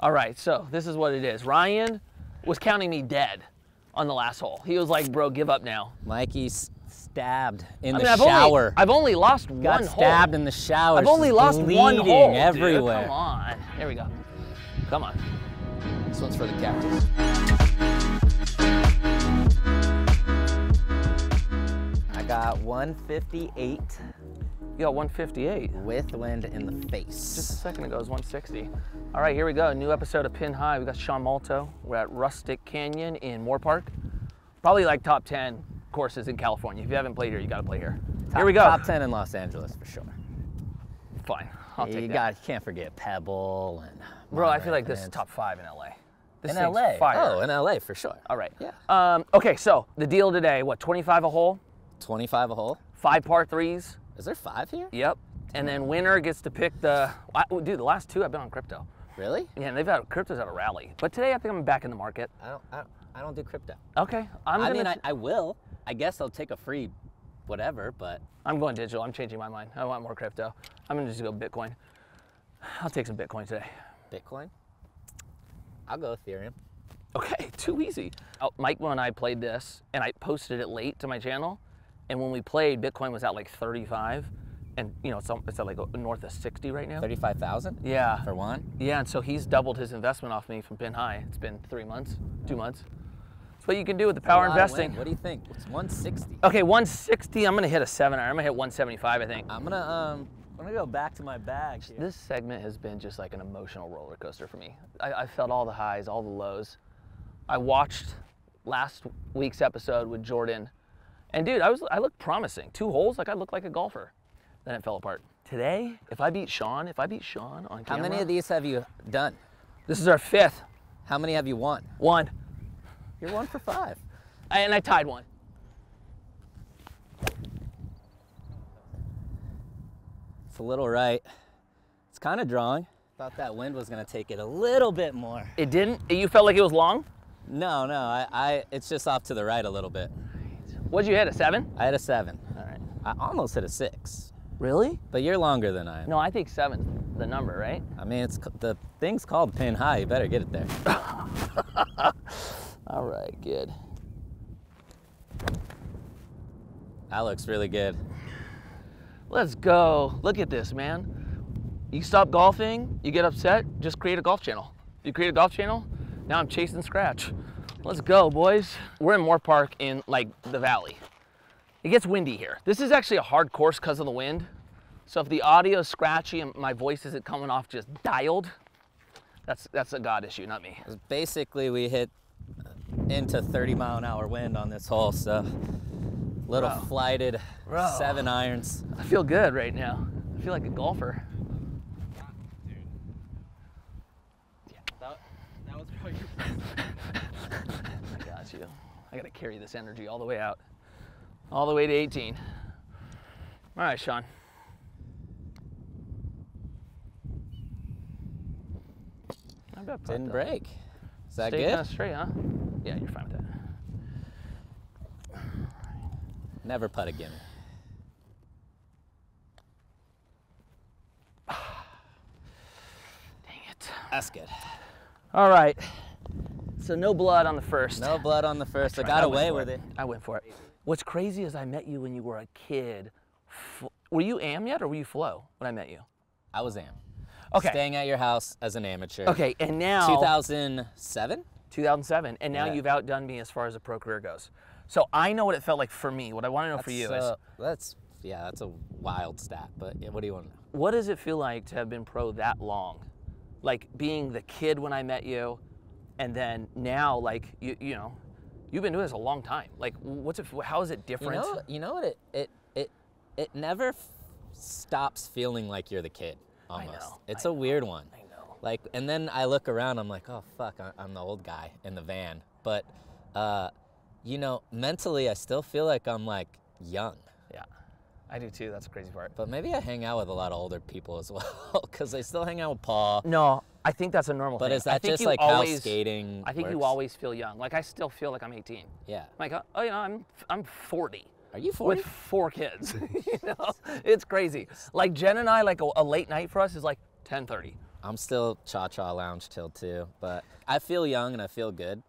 All right, so this is what it is. Ryan was counting me dead on the last hole. He was like, bro, give up now. Mikey's stabbed in I the mean, I've shower. Only, I've only lost Got one stabbed in the shower. I've only She's lost one hole. dude. everywhere. Come on. Here we go. Come on. This one's for the cactus. I got 158 You got 158. with wind in the face. Just a second ago, it was 160. All right, here we go. New episode of Pin High. We got Sean Malto. We're at Rustic Canyon in Moorpark. Probably like top 10 courses in California. If you haven't played here, you got to play here. top, here we go. Top 10 in Los Angeles for sure. Fine. I'll you take that. got you can't forget Pebble and Bro, I feel like this is top five in LA. This in LA. Fire. Oh, in LA for sure. All right. Yeah. Um, okay, so the deal today, what, 25 a hole, 25 a hole. five par threes. Is there five here? Yep. And then winner gets to pick the. Dude, the last two I've been on crypto. Really? Yeah, and they've had crypto's had a rally. But today I think I'm back in the market. I don't. I don't, I don't do crypto. Okay, I'm I mean, I, I will. I guess I'll take a free, whatever. But I'm going digital. I'm changing my mind. I want more crypto. I'm gonna just go Bitcoin. I'll take some Bitcoin today. Bitcoin. I'll go Ethereum. Okay, too easy. Oh, Mike and I played this, and I posted it late to my channel. And when we played, Bitcoin was at like 35, and you know it's, it's at like north of 60 right now. Thirty-five thousand Yeah. for one. Yeah, and so he's doubled his investment off me from Pin High. It's been three months, two months. That's what you can do with the power A lot of investing. What do you think? It's 160. Okay, 160. I'm gonna hit a seven iron. I'm gonna hit 175. I think. I'm gonna um. I'm gonna go back to my bag. Here. This segment has been just like an emotional roller coaster for me. I, I felt all the highs, all the lows. I watched last week's episode with Jordan, and dude, I was I looked promising. Two holes, like I looked like a golfer. Then it fell apart. Today, if I beat Sean, if I beat Sean on How many of these have you done? this is our fifth How many have you won? one, You're one for five. and I tied one. It's a little right. It's kind of drawing. Thought that wind was gonna take it a little bit more. It didn't. You felt like it was long. No, no. I, I it's just off to the right a little bit. What'd you hit? A seven? I hit a seven. All right. I almost hit a six. Really? But you're longer than I am. No, I think seven's the number, right? I mean, it's the thing's called pin high. You better get it there. All right, good. That looks really good. Let's go. Look at this, man. You stop golfing, you get upset, just create a golf channel. You create a golf channel, now I'm chasing scratch. Let's go, boys. We're in Moorpark in like the valley. It gets windy here. This is actually a hard course because of the wind. So if the audio is scratchy and my voice isn't coming off just dialed, that's that's a God issue, not me. Basically, we hit into 30 mile an hour wind on this hole, so little Bro. flighted Bro. seven irons. I feel good right now. I feel like a golfer. That, that was probably your I got you. I gotta carry this energy all the way out. All the way to 18. All right, Sean. Didn't break. Is that Stay good? kind of straight, huh? Yeah, you're fine with that. Never putt again. Dang it. That's good. All right. So no blood on the first. No blood on the first. I got went away with it. I went for it. What's crazy is I met you when you were a kid. Were you am yet or were you flow when I met you? I was am. Okay. Staying at your house as an amateur. Okay, and now 2007? 2007, and now Yeah. you've outdone me as far as a pro career goes. So I know what it felt like for me. What I want to know for you That's, is, uh, that's yeah, that's a wild stat. But yeah, what do you want to know? what does it feel like to have been pro that long? Like being the kid when I met you, and then now, like you, you know, you've been doing this a long time. Like, what's it? How is it different You know, you know what? It it it it never f- stops feeling like you're the kid. Almost. know, It's I a weird one. I know. Like, and then I look around. I'm like, oh fuck, I- I'm the old guy in the van. But, uh, you know, mentally, I still feel like I'm like young. Yeah, I do too. That's the crazy part. But maybe I hang out with a lot of older people as well, because I still hang out with Paul. No, I think that's a normal But thing. is I that think just you like always, how skating? I think you always feel young. Like I still feel like I'm 18. Yeah. Like, uh, oh, you know, I'm I'm 40. Are you 40? with four kids. you know, it's crazy. Like Jen and I, like a, a late night for us is like 10:30. I'm still Cha Cha Lounge till two, but I feel young and I feel good.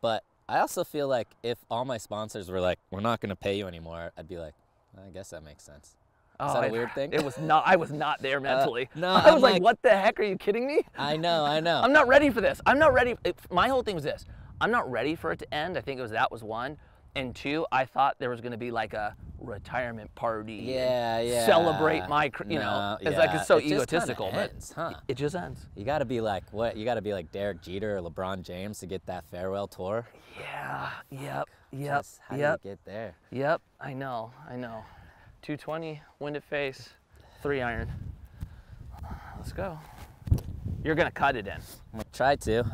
But I also feel like if all my sponsors were like, "We're not going to pay you anymore," I'd be like, I guess that makes sense. Oh, Is that a weird thing? It was not. I was not there uh, mentally. no, I I'm was like, like- "What the heck? Are you kidding me?" I know, I know. I'm not ready for this. I'm not ready. It, my whole thing was this. I'm not ready for it to end. I think it was that was one, and two. I thought there was going to be like a retirement party. Yeah, yeah. Celebrate my, cr- you know. No, It's like it's so it egotistical, but ends, huh? it just ends. You got to be like what? You got to be like Derek Jeter or LeBron James to get that farewell tour. Yeah. Yep. Yep. Just how yep. do you get there? Yep. I know. I know. 220, wind at face, three iron. Let's go. You're gonna cut it in. I'm gonna try to.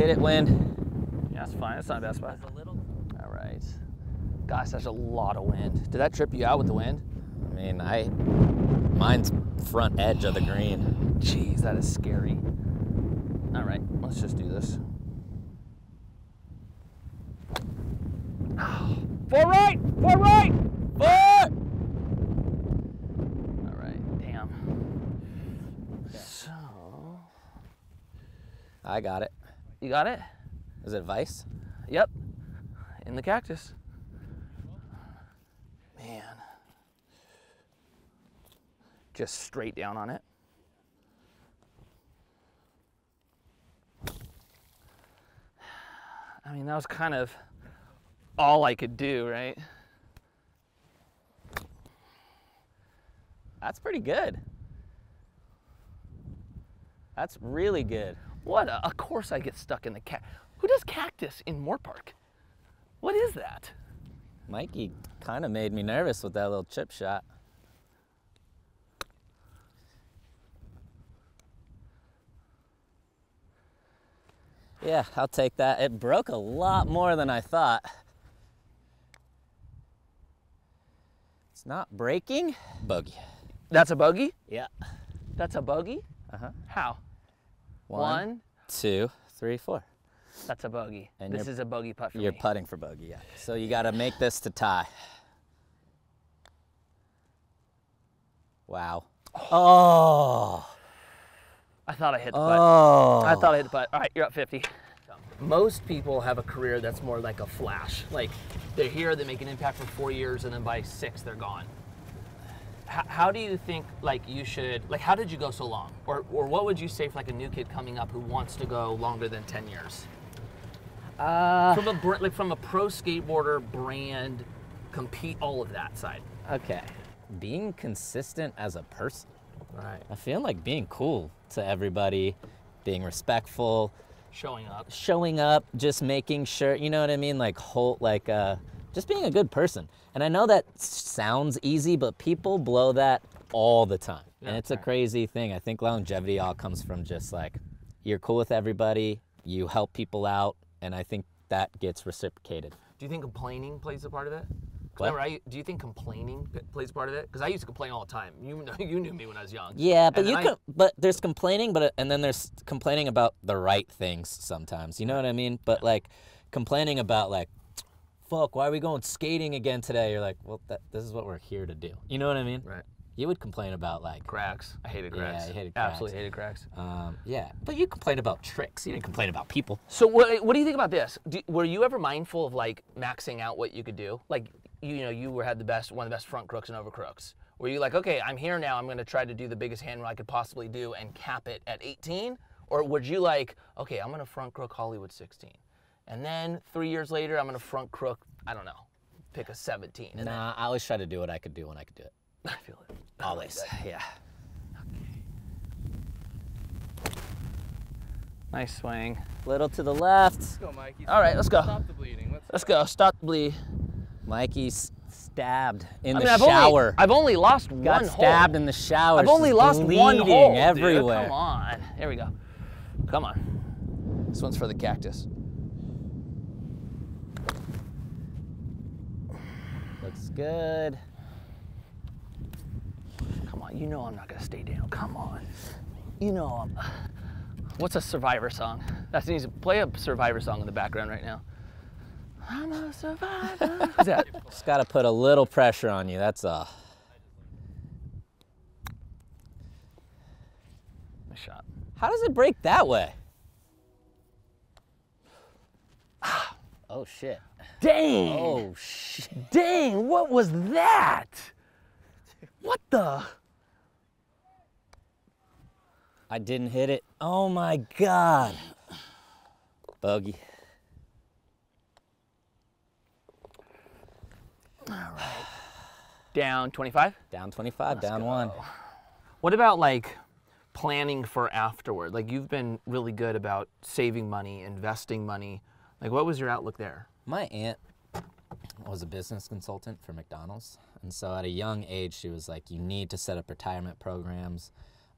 Hit it, wind. Yeah, that's fine. That's not a bad spot. a little. All right. Gosh, that's a lot of wind. Did that trip you out with the wind? I mean, I. Mine's front edge of the green. Jeez, that is scary. All right, let's just do this. Four right, four right, four. All right, damn. So, I got it. You got it? Is it Vice? Yep, in the cactus. Man. Just straight down on it. I mean, that was kind of all I could do, right? That's pretty good. That's really good. What a, of course I get stuck in the cat. Who does cactus in Moorpark? What is that? Mikey kind of made me nervous with that little chip shot. Yeah, I'll take that. It broke a lot more than I thought. It's not breaking. Bogey. That's a bogey? Yeah. That's a bogey? Uh-huh. How? One, One. two, three, four. That's a bogey. And this is a bogey putt for You're me. putting for bogey, yeah. So you got to make this to tie. Wow. Oh. I thought I hit the putt. Oh. I thought I hit the putt. All right, you're up 50. Most people have a career that's more like a flash. Like they're here, they make an impact for four years, and then by six, they're gone. How do you think like you should like? How did you go so long? Or or what would you say for like a new kid coming up who wants to go longer than 10 years? Uh, From a like from a pro skateboarder brand, compete all of that side. okay. Being consistent as a person. Right. I feel like being cool to everybody, being respectful, Showing up. showing up, just making sure, you know what I mean? Like whole like uh just being a good person. And I know that sounds easy, but people blow that all the time. and Yeah, it's a crazy thing. I think longevity all comes from just like you're cool with everybody, you help people out, and I think that gets reciprocated. Do you think complaining plays a part of What? Remember, I, do you think complaining plays a part of it? Because I used to complain all the time. You know, you knew me when I was young. Yeah, but you I- can. But there's complaining, but uh, and then there's complaining about the right things sometimes. You know what I mean? But like complaining about like, fuck, why are we going skating again today? You're like, well, that, this is what we're here to do. You know what I mean? Right. You would complain about like, Cracks. I hated cracks. Yeah. I hated cracks. Absolutely hated cracks. um, yeah, but you complain about tricks. You didn't complain about people. So what, what do you think about this? Do, were you ever mindful of like maxing out what you could do? Like you, you know, you were had the best, one of the best front crooks and over crooks. Were you like, okay, I'm here now. I'm going to try to do the biggest hand I could possibly do and cap it at 18? Or would you like, okay, I'm going to front crook Hollywood 16, and then three years later, I'm going to front crook, I don't know, pick a 17. And Nah, I always try to do what I could do when I could do it. I feel it. I like Always. that. Yeah. Nice swing. Little to the left. Let's go, Mikey. All right, let's go. Stop the bleeding. Let's, Let's go. Stop the bleed. Mikey's stabbed in I the mean, I've shower. only I've only lost Got one stabbed in the shower. I've only She's lost one bleeding hole, dude. everywhere. Come on. Here we go. Come on. This one's for the cactus. Looks good. Come on. You know I'm not gonna stay down. Come on. You know I'm. What's a Survivor song? That needs to play a Survivor song in the background right now. I'm a survivor. Who's that? Just gotta put a little pressure on you. That's all. Nice shot. How does it break that way? Oh shit. Dang. Oh shit. Dang, what was that? What the? I didn't hit it. Oh my god. Bogey. All right. Down 25? Down 25, down one. What about like planning for afterward? Like you've been really good about saving money, investing money. Like what was your outlook there? My aunt was a business consultant for McDonald's. And so at a young age, she was like, you need to set up retirement programs.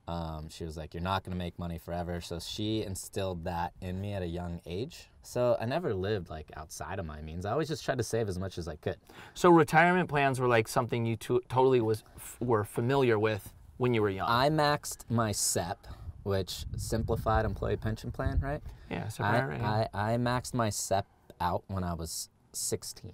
Um, she was like, you're not going to make money forever. So she instilled that in me at a young age. So I never lived like outside of my means. I always just tried to save as much as I could. So retirement plans were like something you to- totally was were familiar with when you were young. I maxed my SEP, which simplified employee pension plan, right? yeah, so I, right, I, I maxed my SEP out when I was 16.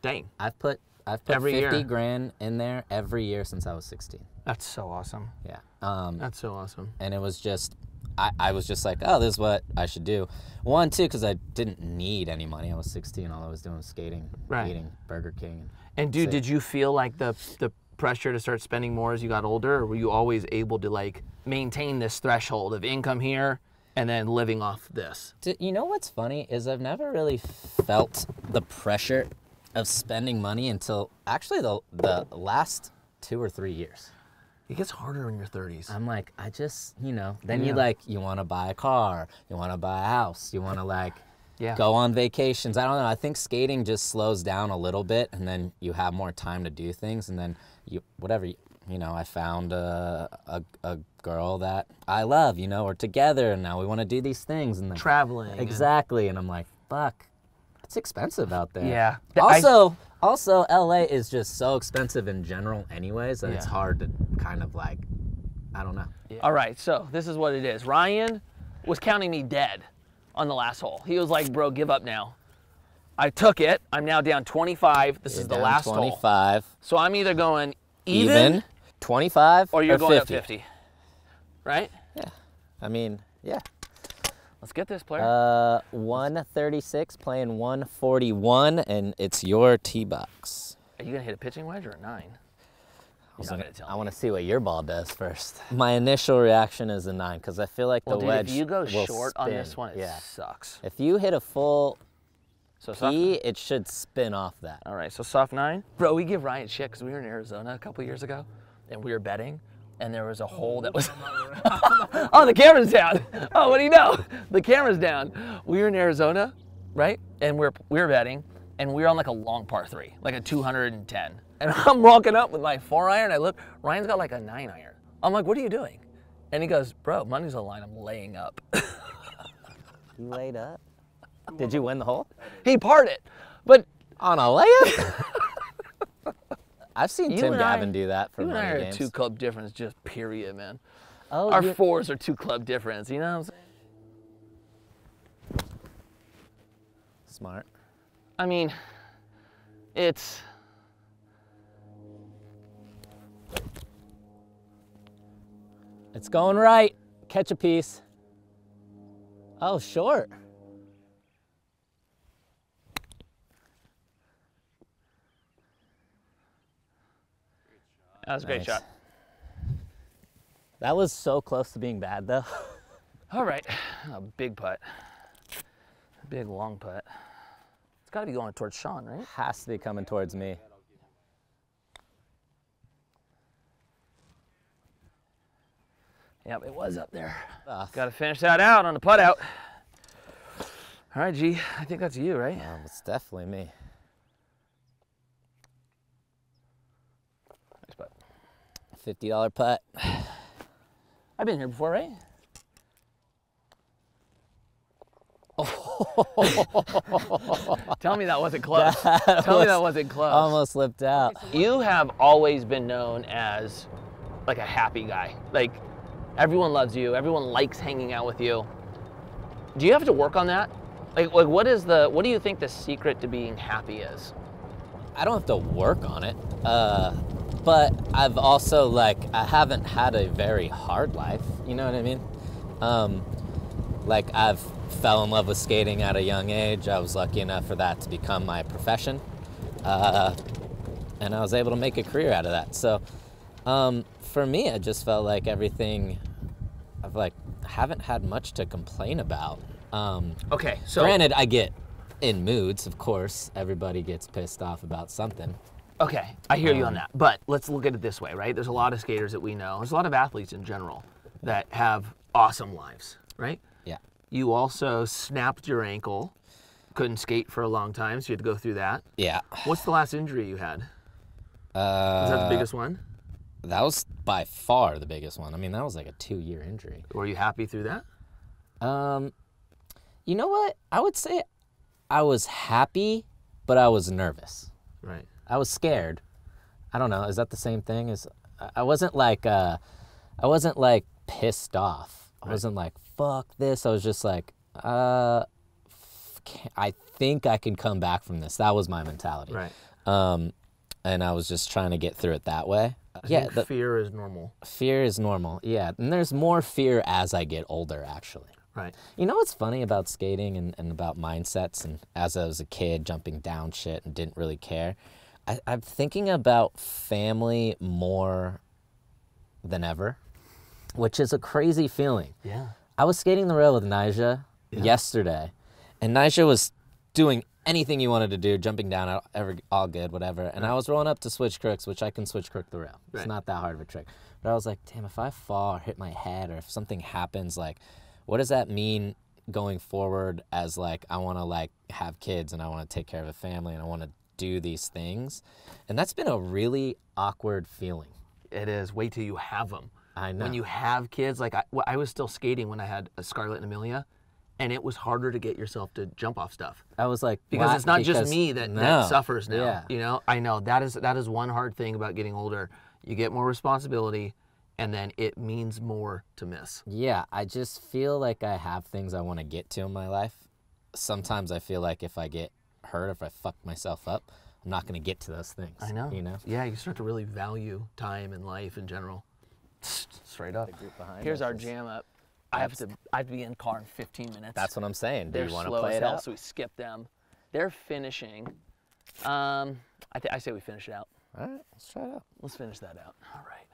Dang, I've put I've put Every 50 year. grand in there every year since I was 16. that's so awesome. Yeah. Um, That's so awesome. and it was just, I, I was just like, oh, this is what I should do. One, too, because I didn't need any money. I was 16. All I was doing was skating, Right. eating Burger King. And dude, did you feel like the the pressure to start spending more as you got older, or were you always able to like maintain this threshold of income here and then living off this? D- You know what's funny is I've never really felt the pressure of spending money until actually the the last two or three years. It gets harder in your 30s. I'm like, I just, you know, then you Yeah. like, you want to buy a car, you want to buy a house, you want to like Yeah. go on vacations. I don't know. I think skating just slows down a little bit and then you have more time to do things. And then you, whatever, you, know, I found a, a, a girl that I love, you know, we're together and now we want to do these things. And then, Traveling. exactly. And I'm like, fuck, it's expensive out there. Yeah. Th- I- Also, also, LA is just so expensive in general, anyways, and it's hard to kind of like, I don't know. All right, so this is what it is. Ryan was counting me dead on the last hole. He was like, "Bro, give up now." I took it. I'm now down 25. This You're is the last hole. 25. So I'm either going even, Even, 25 or you're going 50. up 50. Right? Yeah. I mean, yeah. Let's get this player. Uh, 136 playing 141, and it's your tee box. Are you gonna hit a pitching wedge or a nine? Gonna tell I want to see what your ball does first. My initial reaction is a nine because I feel like Well, the dude, wedge if you go short on this one, it yeah. sucks. If you hit a full So tee, it should spin off that. All right, so soft nine. Bro, we give Ryan shit because we were in Arizona a couple years ago, and we were betting, and there was a hole that was. oh, the camera's down. Oh, what do you know? The camera's down. We were in Arizona, right? And we're we were betting, and we were on like a long par three, like a 210. And I'm walking up with my four iron. I look, Ryan's got like a nine iron. I'm like, what are you doing? And he goes, bro, money's on the line. I'm laying up. You laid up. Did you win the hole? he parred it, but On a layup? I've seen You Tim and I- Gavin do that for you and I are games. two club difference, just period, man. oh, Our fours are two club difference. You know what I'm saying? smart. I mean, it's It's going right. Catch a piece. Oh, short. That was a great shot. That was so close to being bad, though. All right, a big putt, big long putt. It's got to be going towards Sean, right? Has to be coming towards me. Yep, it was up there. Ah, Got to finish that out on the putt out. All right, G, I think that's you, right? um, it's definitely me. Nice putt. $50 putt. I've been here before, right? Tell me that wasn't close. Tell me that wasn't close. Almost slipped out. You have always been known as like a happy guy. Like everyone loves you, everyone likes hanging out with you. Do you have to work on that? Like, like what is the what do you think the secret to being happy is? I don't have to work on it. Uh, but I've also like I haven't had a very hard life. You know what I mean? Um, like I've fell in love with skating at a young age. I was lucky enough for that to become my profession, uh, and I was able to make a career out of that. So um, for me, I just felt like everything. I've like haven't had much to complain about. Um, Okay, so granted, I get in moods, of course. Everybody gets pissed off about something. Okay, I hear you on Um, that. But let's look at it this way, right? There's a lot of skaters that we know. There's a lot of athletes in general that have awesome lives, right? Yeah. You also snapped your ankle, couldn't skate for a long time, so you had to go through that. Yeah. What's the last injury you had? Uh, Is that the biggest one? That was by far the biggest one. I mean, that was like a two-year injury. Were you happy through that? Um, you know what? I would say I was happy, but I was nervous. Right. I was scared. I don't know. Is that the same thing? Is I- wasn't like uh, I wasn't like pissed off. I wasn't like fuck this. I was just like uh, I think I can come back from this. That was my mentality. Right. Um, and I was just trying to get through it that way. I yeah, the, fear is normal. fear is normal. Yeah, and there's more fear as I get older, actually. Right. You know what's funny about skating and, and about mindsets and as I was a kid jumping down shit and didn't really care? I, I'm thinking about family more than ever, which is a crazy feeling. Yeah. I was skating the rail with Nyjah yesterday, and Nyjah was doing anything you wanted to do, jumping down, all- every, all good, whatever. And I was rolling up to switch crooks, which I can switch crook the rail. It's Right. not that hard of a trick. But I was like, damn, if I fall or hit my head or if something happens, like, what does that mean going forward as like I want to like have kids and I want to take care of a family and I want to do these things? And that's been a really awkward feeling. It is. Wait till you have them. I know. When you have kids, like I, well, I was still skating when I had a Scarlett and Amelia, and it was harder to get yourself to jump off stuff. I was like, because why- it's not just me that, No. that suffers now. Yeah. You know, I know that is that is one hard thing about getting older. You get more responsibility, and then it means more to miss. Yeah, I just feel like I have things I want to get to in my life. Sometimes I feel like if I get hurt, if I fuck myself up, I'm not going to get to those things. I know. You know? Yeah, you start to really value time and life in general. Straight up. group behind Here's us our jam up. I have to. I have to be in car in 15 minutes. That's what I'm saying. Do They're you want to play it out? so we skip them. They're finishing. Um, I, th- I say we finish it out. All right, let's try it out. Let's finish that out. All right.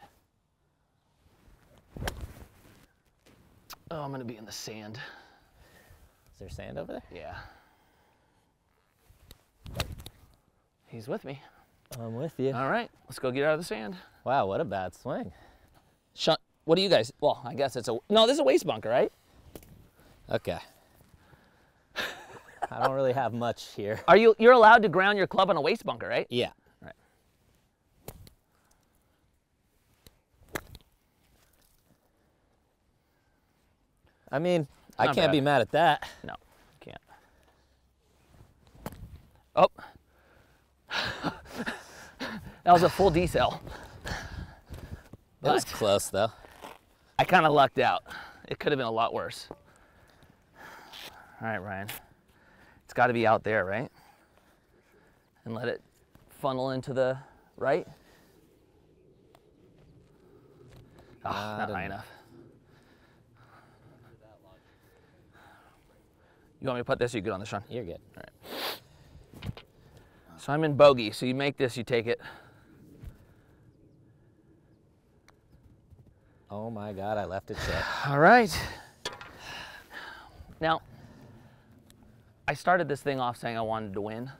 Oh, I'm gonna be in the sand. Is there sand over there? Yeah. He's with me. I'm with you. All right, let's go get out of the sand. Wow, what a bad swing. Sean, what do you guys? Well, I guess it's a no. This is a waste bunker, right? Okay. I don't really have much here. Are you? You're allowed to ground your club on a waste bunker, right? Yeah. I mean, I can't bad. be mad at that. No, can't. Oh. that was a full decel. That was close though. I kind of lucked out. It could have been a lot worse. All right, Ryan. It's got to be out there, right? And let it funnel into the right. Oh, not high know. enough. You want me to put this? You good on this, Sean? You're good. All right. So I'm in bogey. So you make this, you take it. Oh my god, I left it shit. All right. Now, I started this thing off saying I wanted to win.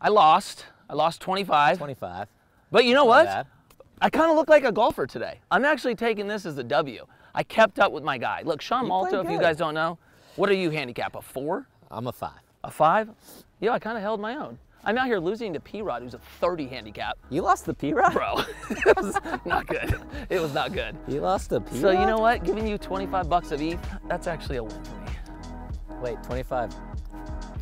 I lost. I lost 25. 25. But you know Not what? bad. I kind of look like a golfer today. I'm actually taking this as a W. I kept up with my guy. Look, Sean You Malto, if you guys don't know, what are you handicap? A four? I'm a five. A five? Yeah, I kind of held my own. I'm out here losing to P Rod, who's a 30 handicap. You lost the P Rod? Bro, it was not good. It was not good. You lost the P-Rod? So you know what? Giving you 25 bucks of ETH, that's actually a win for me. Wait, 25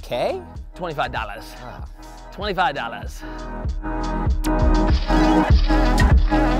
K? $25. Ah. $25.